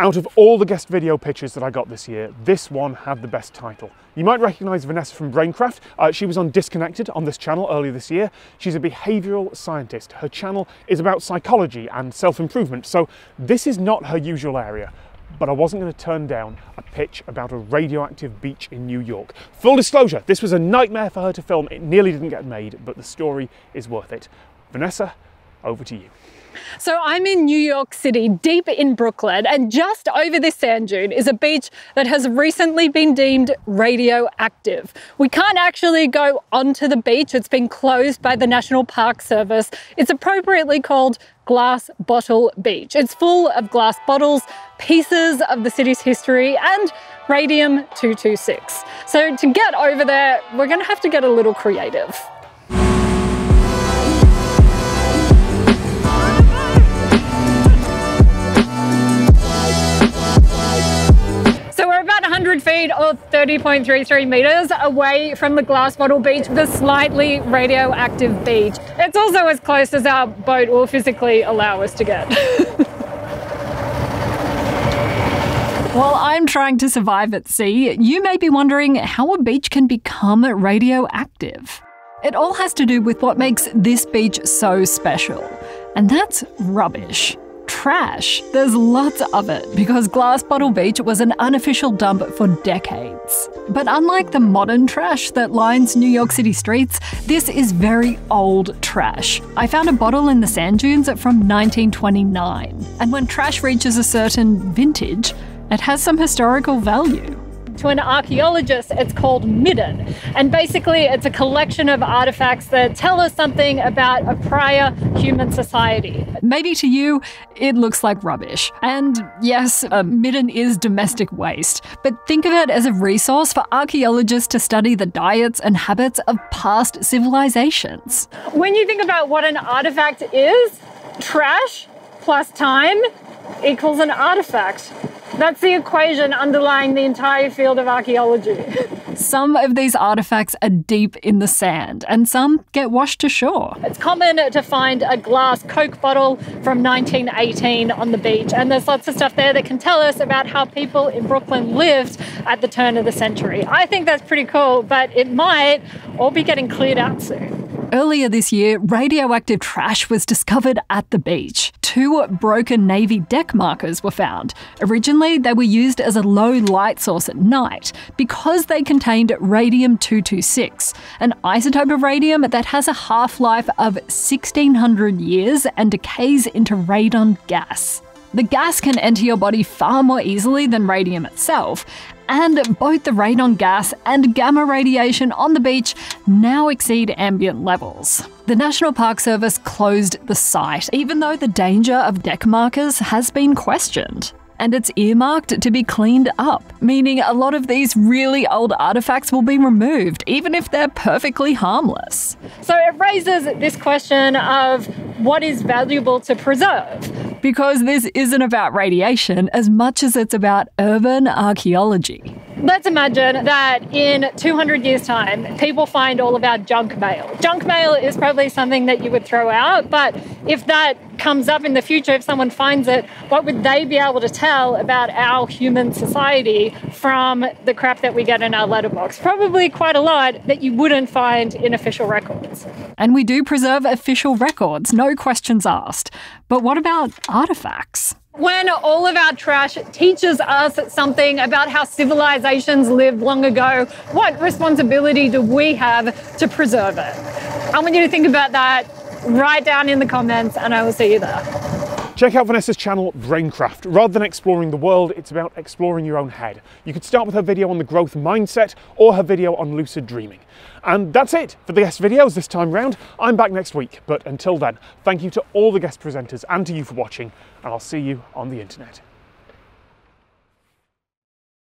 Out of all the guest video pitches that I got this year, this one had the best title. You might recognise Vanessa from Braincraft. Uh, she was on Disconnected on this channel earlier this year. She's a behavioural scientist. Her channel is about psychology and self-improvement, so this is not her usual area. But I wasn't going to turn down a pitch about a radioactive beach in New York. Full disclosure, this was a nightmare for her to film. It nearly didn't get made, but the story is worth it. Vanessa, over to you. So I'm in New York City, deep in Brooklyn, and just over this sand dune is a beach that has recently been deemed radioactive. We can't actually go onto the beach. It's been closed by the National Park Service. It's appropriately called Glass Bottle Beach. It's full of glass bottles, pieces of the city's history, and radium-226. So to get over there, we're gonna have to get a little creative. 100 feet or 30.33 meters away from the glass bottle beach, the slightly radioactive beach. It's also as close as our boat will physically allow us to get. While I'm trying to survive at sea, you may be wondering how a beach can become radioactive. It all has to do with what makes this beach so special, and that's rubbish trash. There's lots of it because Glass Bottle Beach was an unofficial dump for decades. But unlike the modern trash that lines New York City streets, this is very old trash. I found a bottle in the sand dunes from 1929. And when trash reaches a certain vintage, it has some historical value. To an archaeologist, it's called Midden. And basically, it's a collection of artifacts that tell us something about a prior human society. Maybe to you, it looks like rubbish. And yes, a midden is domestic waste. But think of it as a resource for archaeologists to study the diets and habits of past civilizations. When you think about what an artifact is, trash plus time equals an artifact. That's the equation underlying the entire field of archaeology. some of these artifacts are deep in the sand, and some get washed ashore. It's common to find a glass Coke bottle from 1918 on the beach, and there's lots of stuff there that can tell us about how people in Brooklyn lived at the turn of the century. I think that's pretty cool, but it might all be getting cleared out soon. Earlier this year, radioactive trash was discovered at the beach. Two broken Navy deck markers were found. Originally, they were used as a low light source at night because they contained radium 226, an isotope of radium that has a half life of 1600 years and decays into radon gas. The gas can enter your body far more easily than radium itself, and both the radon gas and gamma radiation on the beach now exceed ambient levels. The National Park Service closed the site, even though the danger of deck markers has been questioned and it's earmarked to be cleaned up, meaning a lot of these really old artifacts will be removed, even if they're perfectly harmless. So it raises this question of what is valuable to preserve? Because this isn't about radiation as much as it's about urban archaeology. Let's imagine that in 200 years' time, people find all of our junk mail. Junk mail is probably something that you would throw out, but if that comes up in the future, if someone finds it, what would they be able to tell about our human society from the crap that we get in our letterbox? Probably quite a lot that you wouldn't find in official records. And we do preserve official records, no questions asked. But what about artifacts? When all of our trash teaches us something about how civilizations lived long ago, what responsibility do we have to preserve it? I want you to think about that. Write down in the comments, and I will see you there. Check out Vanessa's channel, Braincraft. Rather than exploring the world, it's about exploring your own head. You could start with her video on the growth mindset or her video on lucid dreaming. And that's it for the guest videos this time round. I'm back next week, but until then, thank you to all the guest presenters and to you for watching, and I'll see you on the internet.